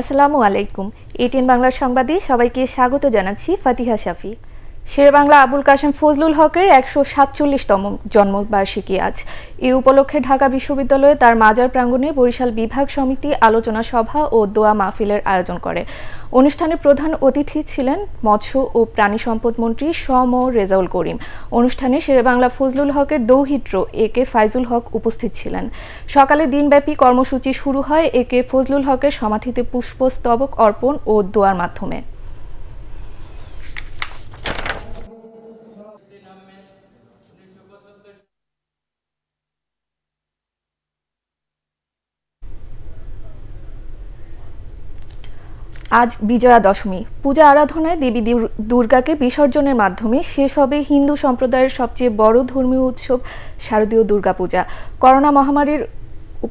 আসসালামু আলাইকুম। এটিএন বাংলার সংবাদে সবাইকে স্বাগত জানাচ্ছি ফাতিহা শাফি। শেরবাংলা আবুল কাশেম ফজলুল হকের একশো সাতচল্লিশতম জন্মবার্ষিকী আজ। এই উপলক্ষে ঢাকা বিশ্ববিদ্যালয়ে তার মাজার প্রাঙ্গণে বরিশাল বিভাগ সমিতি আলোচনা সভা ও দোয়া মাহফিলের আয়োজন করে। অনুষ্ঠানে প্রধান অতিথি ছিলেন মৎস্য ও প্রাণী সম্পদ মন্ত্রী সম রেজাউল করিম। অনুষ্ঠানে শেরেবাংলা ফজলুল হকের দৌহিত্র, এ কে ফাইজুল হক উপস্থিত ছিলেন। সকালে দিনব্যাপী কর্মসূচি শুরু হয় এ কে ফজলুল হকের সমাধিতে পুষ্পস্তবক অর্পণ ও দোয়ার মাধ্যমে। আজ বিজয়া দশমী। পূজা আরাধনায় দেবী দুর্গাকে বিসর্জনের মাধ্যমে শেষ হবে হিন্দু সম্প্রদায়ের সবচেয়ে বড় ধর্মীয় উৎসব শারদীয় দুর্গাপূজা। করোনা মহামারীর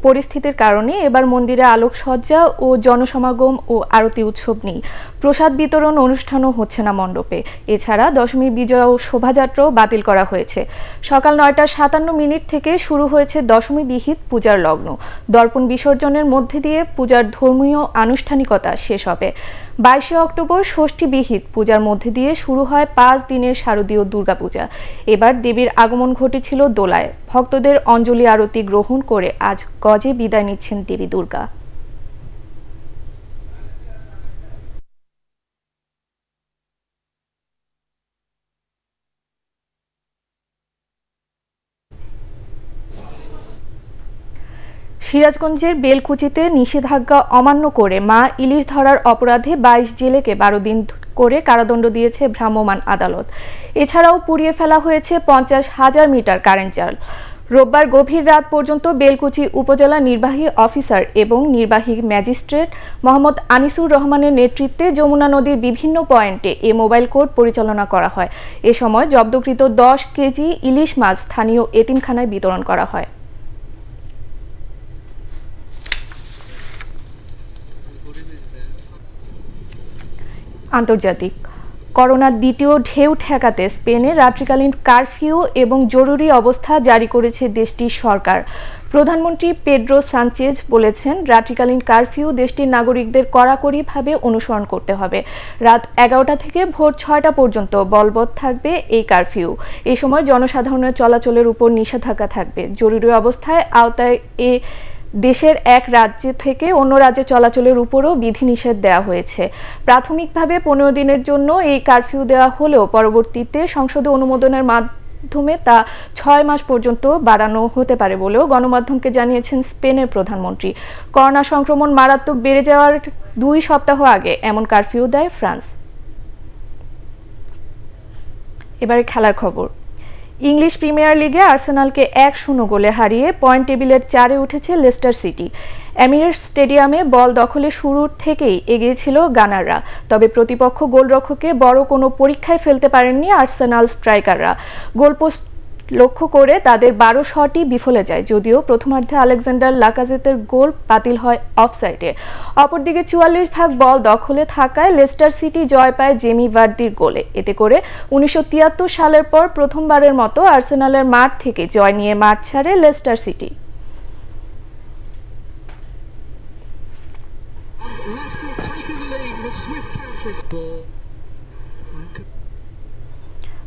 পরিস্থিতির কারণে এবার মন্দিরে আলোকসজ্জা ও জনসমাগম ও আরতি উৎসব নেই। প্রসাদ বিতরণ অনুষ্ঠানও হচ্ছে না মণ্ডপে। এছাড়া দশমী বিজয় ও শোভাযাত্রাও বাতিল করা হয়েছে। সকাল নয়টা সাতান্ন মিনিট থেকে শুরু হয়েছে দশমী বিহিত পূজার লগ্ন। দর্পণ বিসর্জনের মধ্যে দিয়ে পূজার ধর্মীয় আনুষ্ঠানিকতা শেষ হবে। বাইশে অক্টোবর ষষ্ঠী বিহিত। পূজার মধ্যে দিয়ে শুরু হয় পাঁচ দিনের শারদীয় দুর্গাপূজা। এবার দেবীর আগমন ঘটেছিল দোলায়। ভক্তদের অঞ্জলি আরতি গ্রহণ করে আজ গজে বিদায় নিচ্ছেন দেবী দুর্গা। সিরাজগঞ্জের বেলকুচিতে নিষেধাজ্ঞা অমান্য করে মা ইলিশ ধরার অপরাধে বাইশ জেলেকে বারো দিন করে কারাদণ্ড দিয়েছে ভ্রাম্যমাণ আদালত। এছাড়াও পুড়িয়ে ফেলা হয়েছে পঞ্চাশ হাজার মিটার কারেন্ট জাল। রোববার গভীর রাত পর্যন্ত বেলকুচি উপজেলা নির্বাহী অফিসার এবং নির্বাহী ম্যাজিস্ট্রেট মোহাম্মদ আনিসুর রহমানের নেতৃত্বে যমুনা নদীর বিভিন্ন পয়েন্টে এ মোবাইল কোর্ট পরিচালনা করা হয়। এ সময় জব্দকৃত দশ কেজি ইলিশ মাছ স্থানীয় এতিমখানায় বিতরণ করা হয়। আন্তর্জাতিক। করোনার দ্বিতীয় ঢেউ ঠেকাতে স্পেনে রাত্রিকালীন কারফিউ এবং জরুরি অবস্থা জারি করেছে দেশটির সরকার। প্রধানমন্ত্রী পেড্রো সানচেজ বলেছেন, রাত্রিকালীন কারফিউ দেশটির নাগরিকদের কড়াকড়িভাবে অনুসরণ করতে হবে। রাত এগারোটা থেকে ভোর ছয়টা পর্যন্ত বলবৎ থাকবে এই কারফিউ। এ সময় জনসাধারণের চলাচলের উপর নিষেধাজ্ঞা থাকবে। জরুরি অবস্থায় আওতায় এ দেশের এক রাজ্য থেকে অন্য রাজ্যে চলাচলের উপরও বিধিনিষেধ দেওয়া হয়েছে। প্রাথমিকভাবে পনেরো দিনের জন্য এই কারফিউ দেওয়া হলেও পরবর্তীতে সংসদে অনুমোদনের মাধ্যমে তা ছয় মাস পর্যন্ত বাড়ানো হতে পারে বলেও গণমাধ্যমকে জানিয়েছেন স্পেনের প্রধানমন্ত্রী। করোনা সংক্রমণ মারাত্মক বেড়ে যাওয়ার দুই সপ্তাহ আগে এমন কারফিউ দেয় ফ্রান্স। এবারে খেলার খবর। ইংলিশ প্রিমিয়ার লিগে আর্সেনালকে এক শূন্য গোলে হারিয়ে পয়েন্ট টেবিলের চারে উঠেছে লেস্টার সিটি। এমিরেটস স্টেডিয়ামে বল দখলে শুরুর থেকেই এগিয়েছিল গানাররা, তবে প্রতিপক্ষ গোলরক্ষকে বড় কোনো পরীক্ষায় ফেলতে পারেননি আর্সেনাল স্ট্রাইকাররা। গোলপোস্ট লক্ষ্য করে তাদের বারো শটই বিফলে যায়। যদিও প্রথমার্ধে আলেকজান্ডার লাকাজেতের গোল বাতিল হয় অফসাইডে। অপরদিকে চুয়াল্লিশ ভাগ বল দখলে থাকায় লেস্টার সিটি জয় পায় জেমি ভার্দির গোলে। এতে করে উনিশশো তিয়াত্তর সালের পর প্রথমবারের মতো আর্সেনালের মাঠ থেকে জয় নিয়ে মাঠ ছাড়ে লেস্টার সিটি।